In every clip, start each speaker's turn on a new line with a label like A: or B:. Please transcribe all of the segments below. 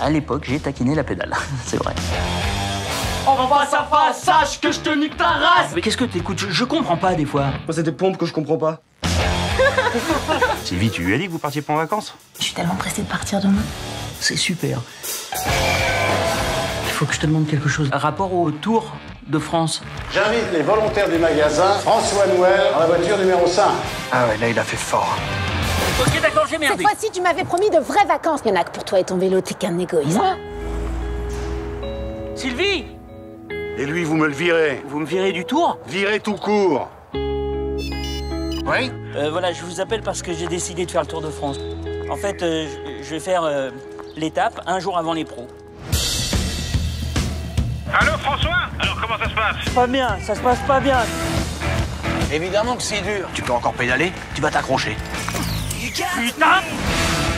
A: À l'époque, j'ai taquiné la pédale, c'est vrai.
B: On va face à face, sache que je te nique ta race
A: Mais qu'est-ce que t'écoutes? Je, je comprends pas des fois.
C: Moi, c'est des pompes que je comprends pas.
D: Sylvie, tu lui as dit que vous partiez pas en vacances?
E: Je suis tellement pressée de partir demain.
A: C'est super. Il faut que je te demande quelque chose. Rapport au Tour de France.
F: J'invite les volontaires du magasin François Noël dans la voiture numéro 5.
D: Ah ouais, là il a fait fort.
A: Ok, d'accord, j'ai
E: Cette
A: merdé.
E: fois-ci, tu m'avais promis de vraies vacances. Il y en a que pour toi et ton vélo, t'es qu'un égoïste.
A: Sylvie
F: Et lui, vous me le virez.
A: Vous me virez du Tour
F: Virez tout court.
D: Oui
A: Euh, Voilà, je vous appelle parce que j'ai décidé de faire le Tour de France. En fait, euh, je, je vais faire euh, l'étape un jour avant les pros.
G: Allô François? Alors comment ça se passe?
A: Pas bien, ça se passe pas bien.
D: Évidemment que c'est dur. Tu peux encore pédaler, tu vas t'accrocher.
A: Putain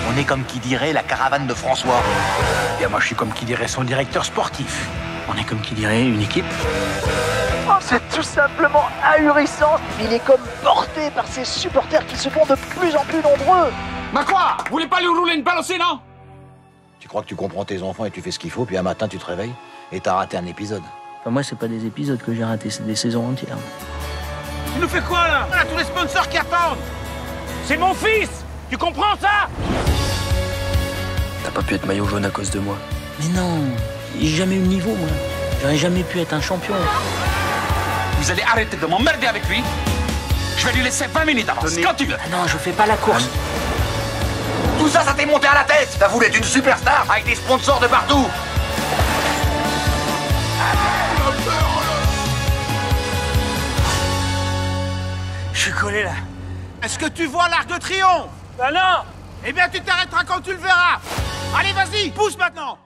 D: On est comme qui dirait la caravane de François. Et moi je suis comme qui dirait son directeur sportif.
A: On est comme qui dirait une équipe.
H: Oh, c'est tout simplement ahurissant. Il est comme porté par ses supporters qui se font de plus en plus nombreux.
B: Ma quoi? Vous voulez pas lui rouler une balle aussi, non?
D: Tu crois que tu comprends tes enfants et tu fais ce qu'il faut, puis un matin tu te réveilles et t'as raté un épisode.
A: Enfin, moi, c'est pas des épisodes que j'ai ratés, c'est des saisons entières.
B: Tu nous fais quoi là? On a tous les sponsors qui attendent C'est mon fils Tu comprends ça?
I: T'as pas pu être maillot jaune à cause de moi.
A: Mais non, j'ai jamais eu le niveau, moi. J'aurais jamais pu être un champion.
G: Vous allez arrêter de m'emmerder avec lui Je vais lui laisser 20 minutes d'avance, quand tu veux
A: Ah non, je fais pas la course.
D: Tout ça, ça t'est monté à la tête T'as voulu être une superstar avec des sponsors de partout
A: Je suis collé là.
B: Est-ce que tu vois l'arc de triomphe?
A: Ah non.
B: Eh bien tu t'arrêteras quand tu le verras. Allez vas-y, pousse maintenant